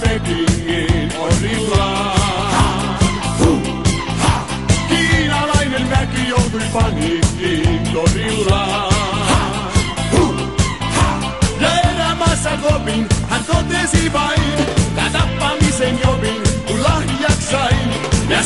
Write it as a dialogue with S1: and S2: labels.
S1: Tibetiin orillaan. Kiinalainen väki joutui paniikkiin torillaan. Ja elämässä kopin hän totesi vain, tää tappamisen jopin, kun lahjaksi sain. Ja